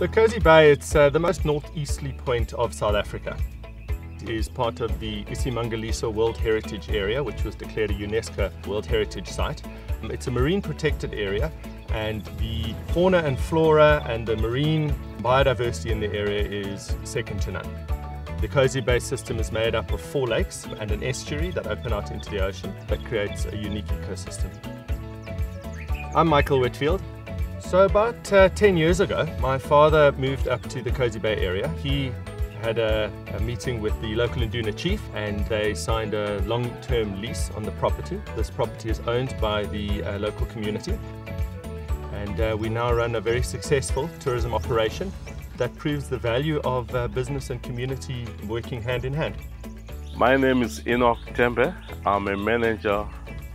So Kosi Bay, it's uh, the most northeasterly point of South Africa. It is part of the Isimangaliso World Heritage Area, which was declared a UNESCO World Heritage Site. Um, it's a marine protected area and the fauna and flora and the marine biodiversity in the area is second to none. The Kosi Bay system is made up of four lakes and an estuary that open out into the ocean that creates a unique ecosystem. I'm Michael Whitfield. So about uh, 10 years ago, my father moved up to the Kosi Bay area. He had a, a, meeting with the local Induna chief and they signed a long-term lease on the property. This property is owned by the uh, local community and uh, we now run a very successful tourism operation that proves the value of uh, business and community working hand in hand. My name is Enoch Tembe. I'm a manager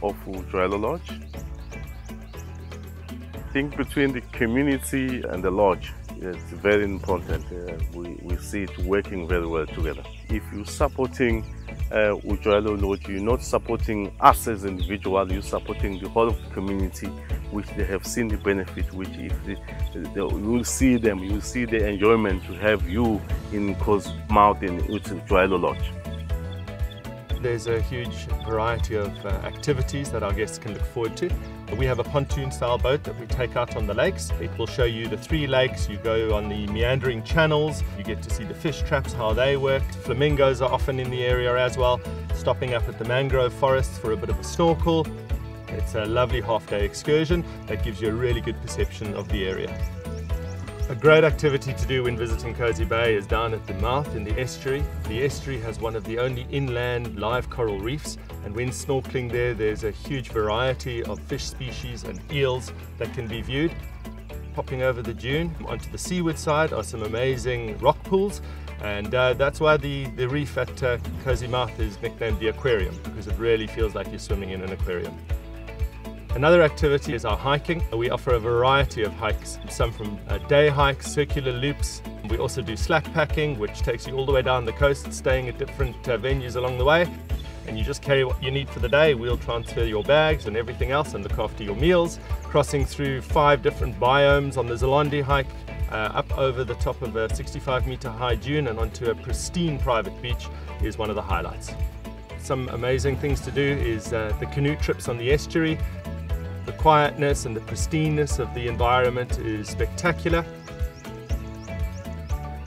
of Utshwayelo Lodge think between the community and the lodge, it's very important. Uh, we, we see it working very well together. If you're supporting uh, Utshwayelo Lodge, you're not supporting us as individuals, you're supporting the whole of the community, which they have seen the benefit, which if you'll see them, you'll see the enjoyment to have you in Mountain with Utshwayelo Lodge. There's a huge variety of uh, activities that our guests can look forward to. We have a pontoon style boat that we take out on the lakes. It will show you the three lakes. You go on the meandering channels. You get to see the fish traps, how they work. Flamingos are often in the area as well. Stopping up at the mangrove forests for a bit of a snorkel. It's a lovely half day excursion that gives you a really good perception of the area. A great activity to do when visiting Kosi Bay is down at the mouth in the estuary. The estuary has one of the only inland live coral reefs and when snorkeling there there's a huge variety of fish species and eels that can be viewed. Popping over the dune onto the seaward side are some amazing rock pools and uh, that's why the, the reef at uh, Kosi Mouth is nicknamed the aquarium because it really feels like you're swimming in an aquarium. Another activity is our hiking. We offer a variety of hikes, some from uh, day hikes, circular loops. We also do slack packing, which takes you all the way down the coast, staying at different uh, venues along the way. And you just carry what you need for the day. We'll transfer your bags and everything else and look after your meals. Crossing through five different biomes on the Zalandi hike, uh, up over the top of a 65 meter high dune and onto a pristine private beach is one of the highlights. Some amazing things to do is uh, the canoe trips on the estuary. The quietness and the pristineness of the environment is spectacular.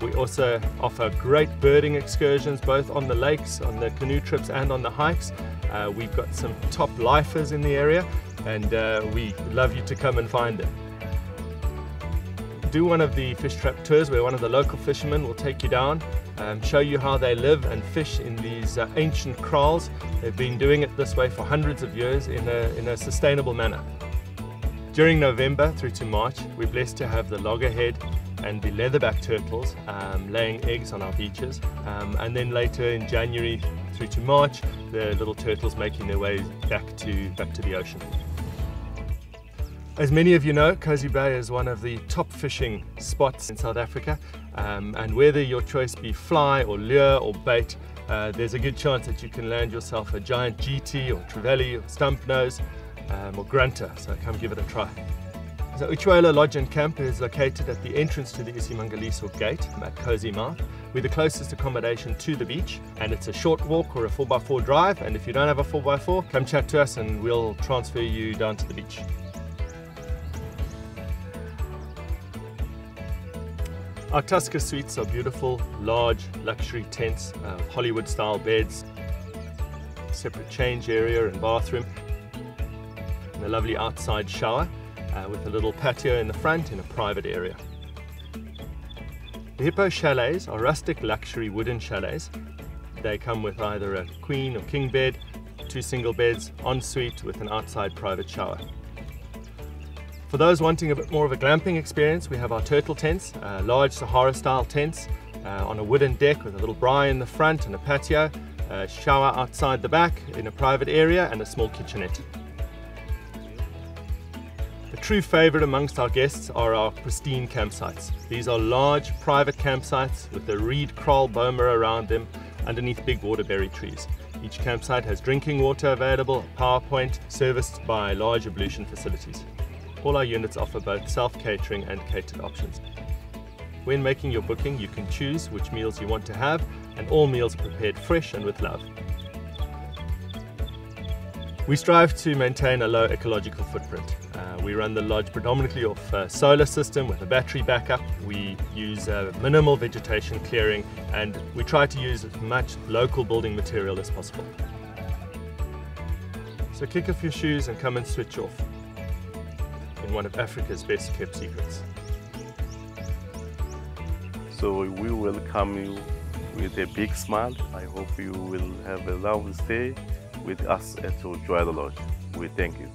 We also offer great birding excursions both on the lakes, on the canoe trips and on the hikes. Uh, we've got some top lifers in the area and uh, we love you to come and find them. Do one of the fish trap tours where one of the local fishermen will take you down um, show you how they live and fish in these uh, ancient kraals. They've been doing it this way for hundreds of years in a, in a sustainable manner. During November through to March, we're blessed to have the loggerhead and the leatherback turtles um, laying eggs on our beaches. Um, and then later in January through to March, the little turtles making their way back to, back to the ocean. As many of you know, Kosi Bay is one of the top fishing spots in South Africa um, and whether your choice be fly or lure or bait, uh, there's a good chance that you can land yourself a giant GT or Trevally or stump nose um, or grunter, so come give it a try. So Utshwayelo Lodge and Camp is located at the entrance to the Isimangaliso Gate at Kosi Mouth. We're the closest accommodation to the beach and it's a short walk or a 4x4 drive and if you don't have a 4x4, come chat to us and we'll transfer you down to the beach. Our Tusker suites are beautiful, large, luxury tents, uh, Hollywood style beds, separate change area and bathroom, and a lovely outside shower uh, with a little patio in the front in a private area. The Hippo chalets are rustic luxury wooden chalets. They come with either a queen or king bed, two single beds, ensuite with an outside private shower. For those wanting a bit more of a glamping experience, we have our turtle tents, uh, large Sahara style tents uh, on a wooden deck with a little braai in the front and a patio, a shower outside the back in a private area and a small kitchenette. A true favourite amongst our guests are our pristine campsites. These are large private campsites with a reed kraal boma around them underneath big waterberry trees. Each campsite has drinking water available, power point, serviced by large ablution facilities. All our units offer both self-catering and catered options. When making your booking, you can choose which meals you want to have, and all meals are prepared fresh and with love. We strive to maintain a low ecological footprint. Uh, we run the lodge predominantly off a solar system with a battery backup. We use uh, minimal vegetation clearing and we try to use as much local building material as possible. So kick off your shoes and come and switch off one of Africa's best kept secrets. So we welcome you with a big smile. I hope you will have a lovely stay with us at Utshwayelo Lodge. We thank you.